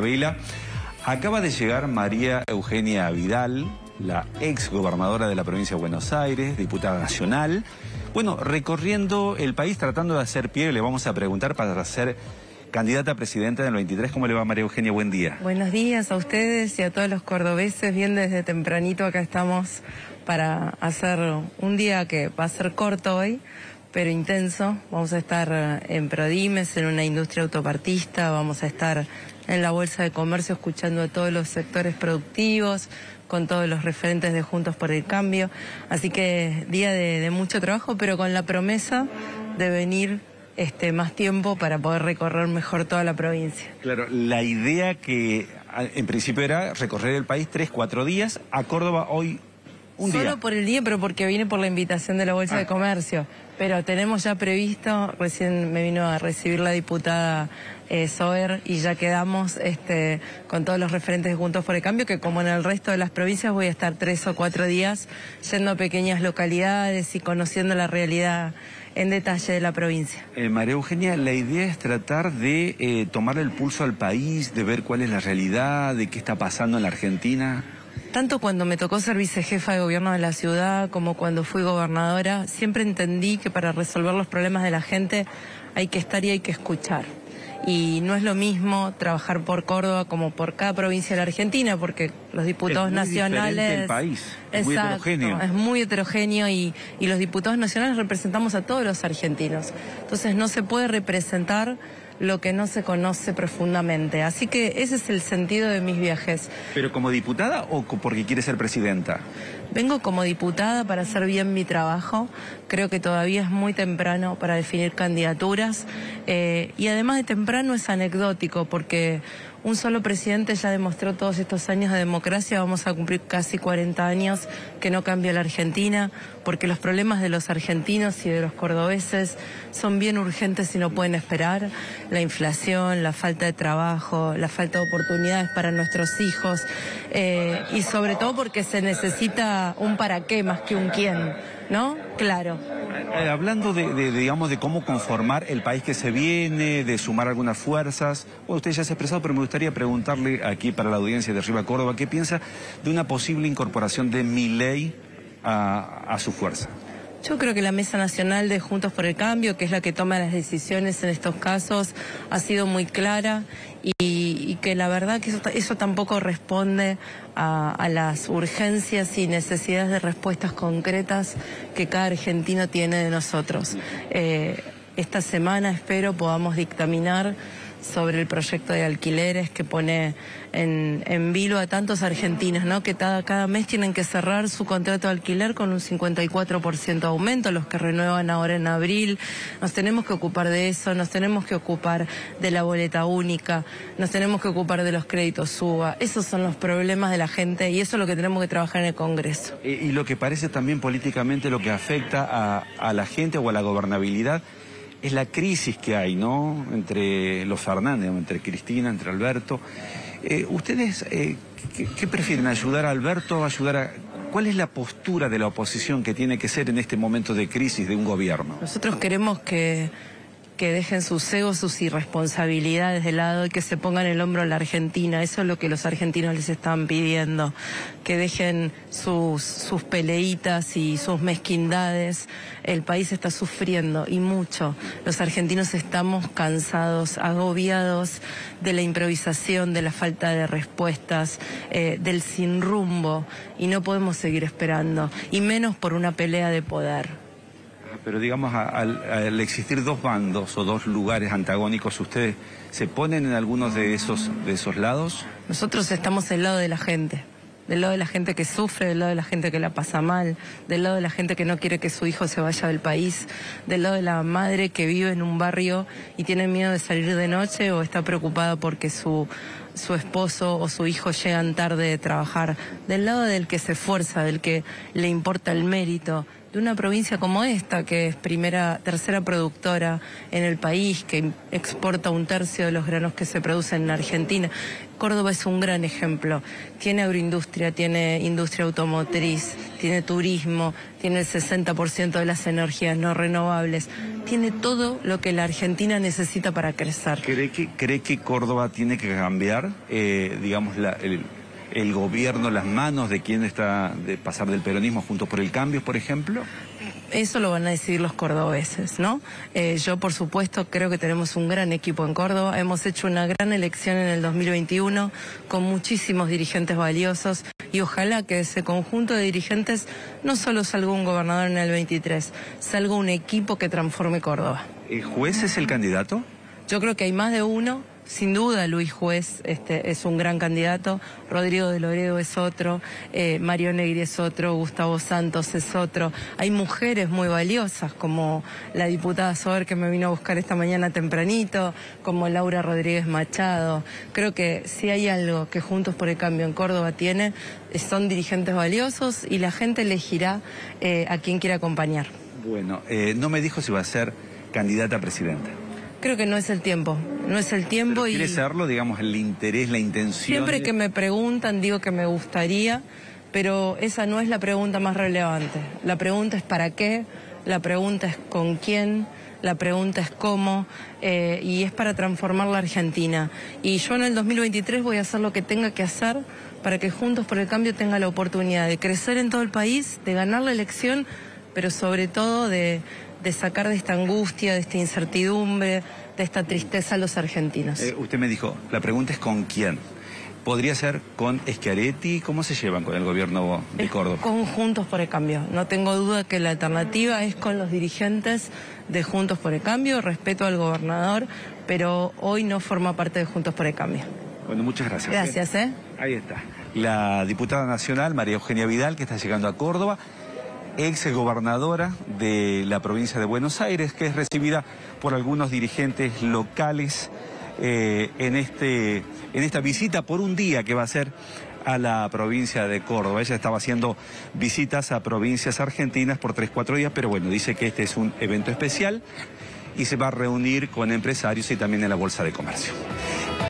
Vila. Acaba de llegar María Eugenia Vidal, la ex gobernadora de la provincia de Buenos Aires, diputada nacional. Bueno, recorriendo el país tratando de hacer pie, le vamos a preguntar para ser candidata a presidenta del 23. ¿Cómo le va María Eugenia? Buen día. Buenos días a ustedes y a todos los cordobeses. Bien desde tempranito acá estamos para hacer un día que va a ser corto hoy, pero intenso. Vamos a estar eh, en Prodimes, en una industria autopartista, vamos a estar en la Bolsa de Comercio escuchando a todos los sectores productivos, con todos los referentes de Juntos por el Cambio. Así que día de, mucho trabajo, pero con la promesa de venir este, más tiempo para poder recorrer mejor toda la provincia. Claro, la idea que en principio era recorrer el país tres, cuatro días, a Córdoba hoy Solo por el día, pero porque viene por la invitación de la Bolsa de ah. Comercio. Pero tenemos ya previsto, recién me vino a recibir la diputada eh, Soer y ya quedamos este, con todos los referentes Juntos por el Cambio, que como en el resto de las provincias voy a estar tres o cuatro días yendo a pequeñas localidades y conociendo la realidad en detalle de la provincia. Eh, María Eugenia, la idea es tratar de eh, tomar el pulso al país, de ver cuál es la realidad, de qué está pasando en la Argentina. Tanto cuando me tocó ser vicejefa de gobierno de la ciudad como cuando fui gobernadora, siempre entendí que para resolver los problemas de la gente hay que estar y hay que escuchar. Y no es lo mismo trabajar por Córdoba como por cada provincia de la Argentina, porque los diputados es muy nacionales. El país. Es muy heterogéneo. Es muy heterogéneo y, y los diputados nacionales representamos a todos los argentinos. Entonces no se puede representar lo que no se conoce profundamente. Así que ese es el sentido de mis viajes. ¿Pero como diputada o porque quiere ser presidenta? Vengo como diputada para hacer bien mi trabajo. Creo que todavía es muy temprano para definir candidaturas. Eh, y además de temprano es anecdótico porque un solo presidente ya demostró todos estos años de democracia, vamos a cumplir casi 40 años que no cambia la Argentina, porque los problemas de los argentinos y de los cordobeses son bien urgentes y no pueden esperar. La inflación, la falta de trabajo, la falta de oportunidades para nuestros hijos eh, y sobre todo porque se necesita un para qué más que un quién, ¿no? Claro. Eh, hablando de, digamos, de cómo conformar el país que se viene, de sumar algunas fuerzas, bueno, usted ya se ha expresado, pero me gustaría preguntarle aquí para la audiencia de Arriba Córdoba, ¿qué piensa de una posible incorporación de mi ley a su fuerza? Yo creo que la Mesa Nacional de Juntos por el Cambio, que es la que toma las decisiones en estos casos, ha sido muy clara y, que la verdad que eso, tampoco responde a, las urgencias y necesidades de respuestas concretas que cada argentino tiene de nosotros. Eh, esta semana espero podamos dictaminar sobre el proyecto de alquileres que pone en, en vilo a tantos argentinos, ¿no? Que cada, cada mes tienen que cerrar su contrato de alquiler con un 54% aumento, los que renuevan ahora en abril. Nos tenemos que ocupar de eso, nos tenemos que ocupar de la boleta única, nos tenemos que ocupar de los créditos SUBA. Esos son los problemas de la gente y eso es lo que tenemos que trabajar en el Congreso. Y, lo que parece también políticamente lo que afecta a, a la gente o a la gobernabilidad es la crisis que hay, ¿no? Entre los Fernández, entre Cristina, entre Alberto. Eh, ¿Ustedes eh, ¿qué, prefieren? ¿Ayudar a Alberto o ayudar a.? ¿Cuál es la postura de la oposición que tiene que ser en este momento de crisis de un gobierno? Nosotros queremos que que dejen sus egos, sus irresponsabilidades de lado y que se pongan el hombro a la Argentina. Eso es lo que los argentinos les están pidiendo. Que dejen sus, sus peleitas y sus mezquindades. El país está sufriendo y mucho. Los argentinos estamos cansados, agobiados de la improvisación, de la falta de respuestas, eh, del sin rumbo y no podemos seguir esperando. Y menos por una pelea de poder pero digamos, al, existir dos bandos o dos lugares antagónicos, ¿ustedes se ponen en algunos de esos, de esos lados? Nosotros estamos del lado de la gente, del lado de la gente que sufre, del lado de la gente que la pasa mal, del lado de la gente que no quiere que su hijo se vaya del país, del lado de la madre que vive en un barrio y tiene miedo de salir de noche o está preocupada porque su su esposo o su hijo llegan tarde de trabajar, del lado del que se esfuerza, del que le importa el mérito, de una provincia como esta, que es primera, tercera productora en el país, que exporta un tercio de los granos que se producen en Argentina. Córdoba es un gran ejemplo. Tiene agroindustria, tiene industria automotriz, tiene turismo, tiene el 60% de las energías no renovables. Tiene todo lo que la Argentina necesita para crecer. ¿Cree que, Córdoba tiene que cambiar, eh, digamos, la, el el gobierno, las manos de quien está de pasar del peronismo junto por el cambio, por ejemplo? Eso lo van a decidir los cordobeses, ¿no? Eh, yo, por supuesto, creo que tenemos un gran equipo en Córdoba. Hemos hecho una gran elección en el 2021 con muchísimos dirigentes valiosos y ojalá que ese conjunto de dirigentes no solo salga un gobernador en el 23, salga un equipo que transforme Córdoba. ¿El juez es el candidato? Yo creo que hay más de uno sin duda Luis Juez este, es un gran candidato, Rodrigo de Loredo es otro, eh, Mario Negri es otro, Gustavo Santos es otro. Hay mujeres muy valiosas como la diputada Sober que me vino a buscar esta mañana tempranito, como Laura Rodríguez Machado. Creo que si hay algo que Juntos por el Cambio en Córdoba tiene, son dirigentes valiosos y la gente elegirá eh, a quien quiera acompañar. Bueno, eh, no me dijo si va a ser candidata a presidenta. Creo que no es el tiempo, no es el tiempo y... ¿Quiere serlo, digamos, el interés, la intención? Siempre que me preguntan digo que me gustaría, pero esa no es la pregunta más relevante. La pregunta es para qué, la pregunta es con quién, la pregunta es cómo, eh, y es para transformar la Argentina. Y yo en el 2023 voy a hacer lo que tenga que hacer para que Juntos por el Cambio tenga la oportunidad de crecer en todo el país, de ganar la elección, pero sobre todo de de sacar de esta angustia, de esta incertidumbre, de esta tristeza a los argentinos. Eh, usted me dijo, la pregunta es con quién. ¿Podría ser con Schiaretti? ¿Cómo se llevan con el gobierno de Córdoba? Con Juntos por el Cambio. No tengo duda que la alternativa es con los dirigentes de Juntos por el Cambio. Respeto al gobernador, pero hoy no forma parte de Juntos por el Cambio. Bueno, muchas gracias. Gracias, ¿eh? Ahí está. La diputada nacional, María Eugenia Vidal, que está llegando a Córdoba ex gobernadora de la provincia de Buenos Aires, que es recibida por algunos dirigentes locales eh, en, este, en esta visita por un día que va a ser a la provincia de Córdoba. Ella estaba haciendo visitas a provincias argentinas por tres, cuatro días, pero bueno, dice que este es un evento especial y se va a reunir con empresarios y también en la Bolsa de Comercio.